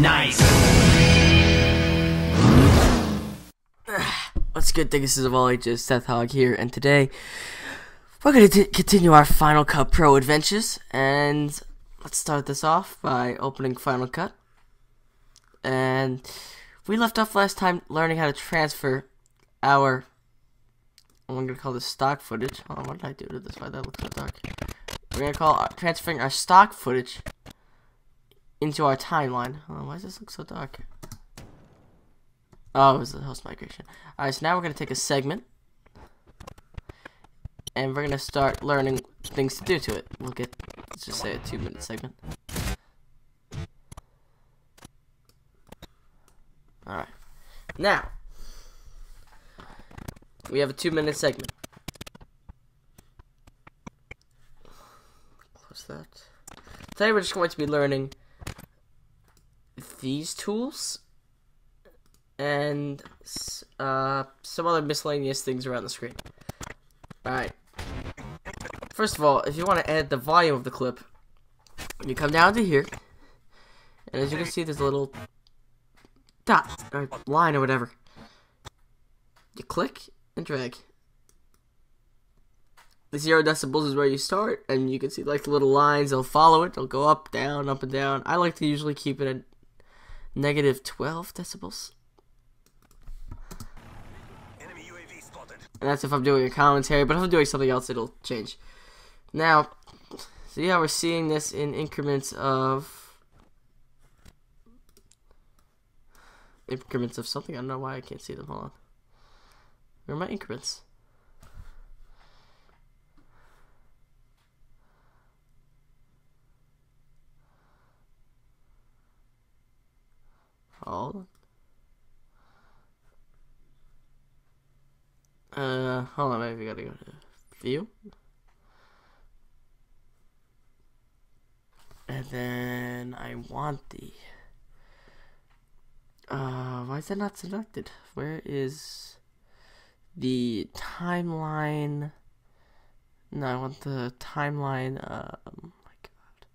Nice. What's good, Dinguses of all ages? Seth Hogg here, and today we're going to continue our Final Cut Pro adventures. And let's start this off by opening Final Cut. And we left off last time learning how to transfer our. I'm going to call this stock footage. On, what did I do to this? Why that looks so dark? We're going to call uh, transferring our stock footage into our timeline. Why does this look so dark? Oh, it was the host migration. Alright, so now we're going to take a segment. And we're going to start learning things to do to it. We'll get, let's just say a two minute segment. Alright. Now, we have a two minute segment. Close that. Today we're just going to be learning these tools and uh, some other miscellaneous things around the screen. Alright. First of all, if you want to add the volume of the clip, you come down to here, and as you can see, there's a little dot, or line, or whatever. You click and drag. The zero decibels is where you start, and you can see like the little lines, they'll follow it, they'll go up, down, up and down. I like to usually keep it at negative 12 decibels. And that's if I'm doing a commentary, but if I'm doing something else, it'll change. Now, see how we're seeing this in increments of... Increments of something? I don't know why I can't see them. Hold on. Where are my increments? Hold on. Uh, hold on, maybe we gotta go to view. And then I want the. Uh, why is that not selected? Where is the timeline? No, I want the timeline. Um, my God.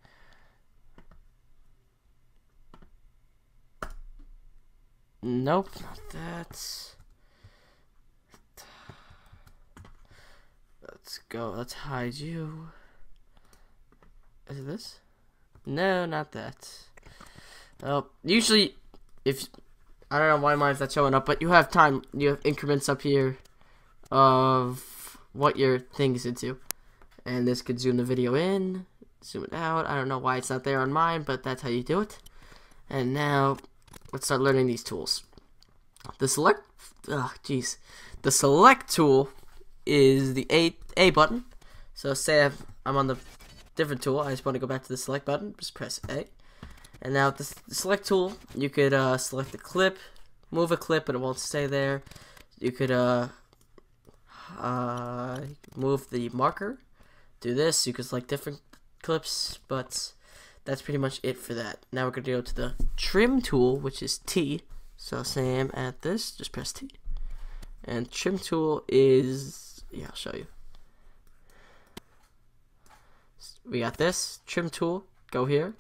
Nope, not that. Let's go. Let's hide you. Is it this? No, not that. Oh, usually, if I don't know why mine's not showing up, but you have time. You have increments up here of what your thing is into, and this could zoom the video in, zoom it out. I don't know why it's not there on mine, but that's how you do it. And now, let's start learning these tools. The select, jeez, the select tool is the A A button. So say I'm on the different tool, I just want to go back to the select button, just press A. And now with the select tool, you could uh, select a clip, move a clip, but it won't stay there. You could uh, uh, move the marker, do this. You could select different clips, but that's pretty much it for that. Now we're going to go to the trim tool, which is T. So same at this, just press T. And trim tool is yeah, I'll show you. We got this trim tool. Go here.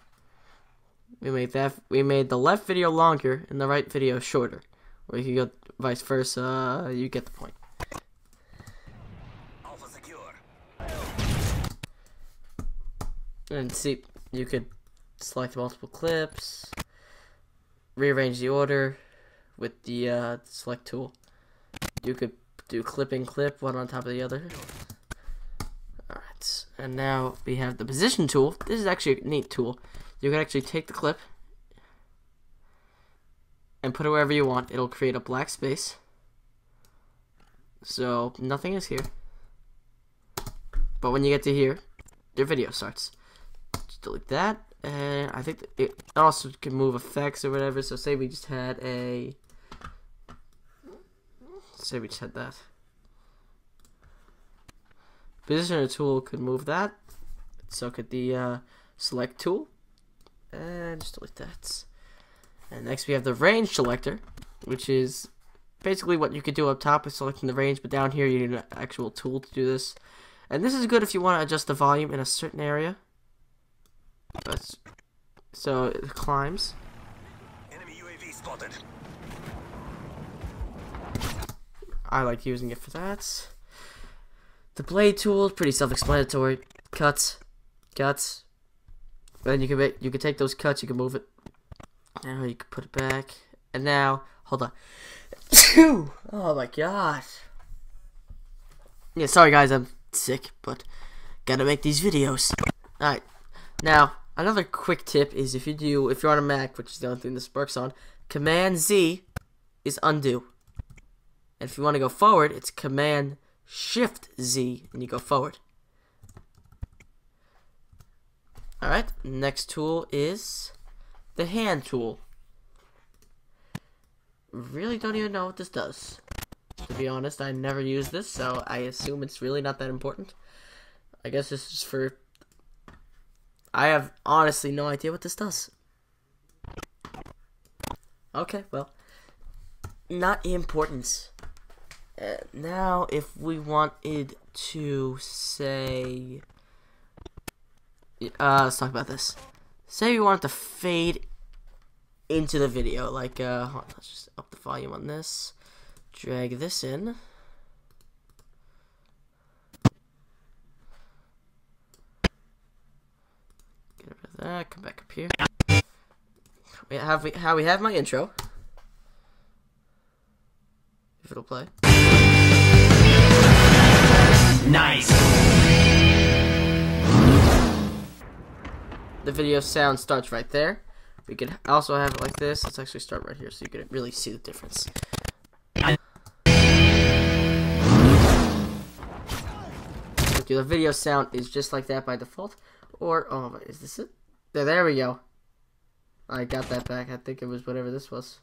We made that. We made the left video longer and the right video shorter. Or you can go vice versa. You get the point. And see, you could select multiple clips, rearrange the order with the uh, select tool. You could do clipping clip, one on top of the other. Alright, and now we have the position tool. This is actually a neat tool. You can actually take the clip and put it wherever you want. It'll create a black space. So nothing is here. But when you get to here, your video starts. Just delete that. And I think it also can move effects or whatever. So say we just had a say we just had that. Positioner tool could move that. So could the uh, select tool. And just delete that. And next we have the range selector, which is basically what you could do up top is selecting the range, but down here you need an actual tool to do this. And this is good if you want to adjust the volume in a certain area. But, so it climbs. spotted. I like using it for that. The blade tool is pretty self-explanatory. Cuts, cuts. Then you can make you can take those cuts, you can move it. Now you can put it back. And now, hold on. oh my gosh. Yeah, sorry guys, I'm sick, but gotta make these videos. Alright. Now, another quick tip is if you do if you're on a Mac, which is the only thing this works on, Command Z is undo. And if you want to go forward, it's Command Shift Z and you go forward. Alright, next tool is the hand tool. Really don't even know what this does. To be honest, I never use this, so I assume it's really not that important. I guess this is for... I have honestly no idea what this does. Okay, well, not important. Uh, now, if we wanted to say, uh, let's talk about this. Say we wanted to fade into the video, like, uh, on, let's just up the volume on this, drag this in. Rid come back up here. We have we how we have my intro. If it'll play. Nice. The video sound starts right there. We could also have it like this. Let's actually start right here so you can really see the difference. The video sound is just like that by default. Or, oh, is this it? There, there we go. I got that back. I think it was whatever this was.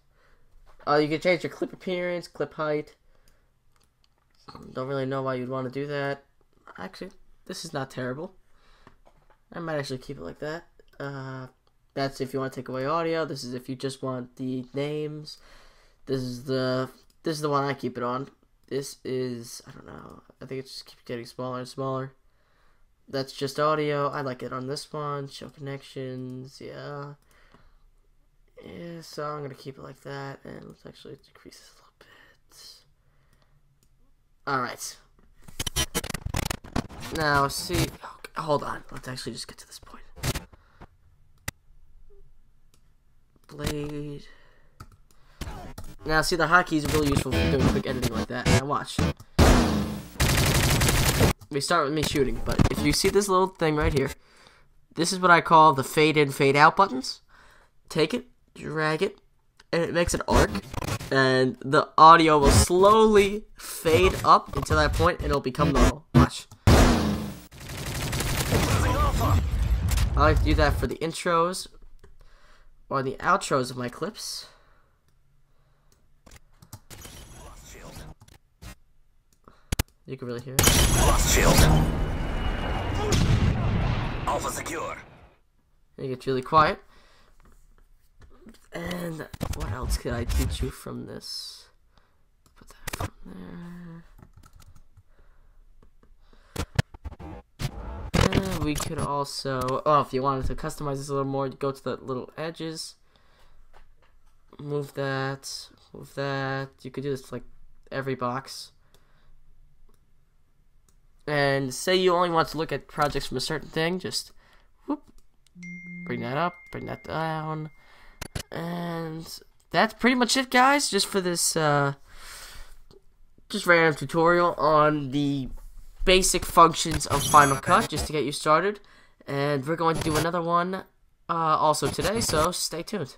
Oh, uh, you can change your clip appearance, clip height. Don't really know why you'd want to do that. Actually, this is not terrible. I might actually keep it like that. Uh, that's if you want to take away audio. This is if you just want the names. This is the this is the one I keep it on. This is I don't know. I think it just keeps getting smaller and smaller. That's just audio. I like it on this one. Show connections. Yeah. Yeah, so I'm gonna keep it like that, and let's actually decrease this a little bit. Alright. Now, see, hold on, let's actually just get to this point. Blade. Now, see, the hotkey is really useful for doing quick editing like that. Now, watch. We start with me shooting, but if you see this little thing right here, this is what I call the fade in, fade out buttons. Take it, drag it, and it makes an arc, and the audio will slowly fade up until that point, and it'll become normal. Watch. I like to do that for the intros or the outros of my clips. You can really hear it. Lost shield. Alpha secure. It gets really quiet. And what else could I teach you from this? Put that from there. And we could also, oh, if you wanted to customize this a little more, go to the little edges. Move that, move that. You could do this like every box. And say you only want to look at projects from a certain thing, just whoop, bring that up, bring that down. And that's pretty much it, guys, just for this, uh, just random tutorial on the basic functions of Final Cut, just to get you started. And we're going to do another one, uh, also today, so stay tuned.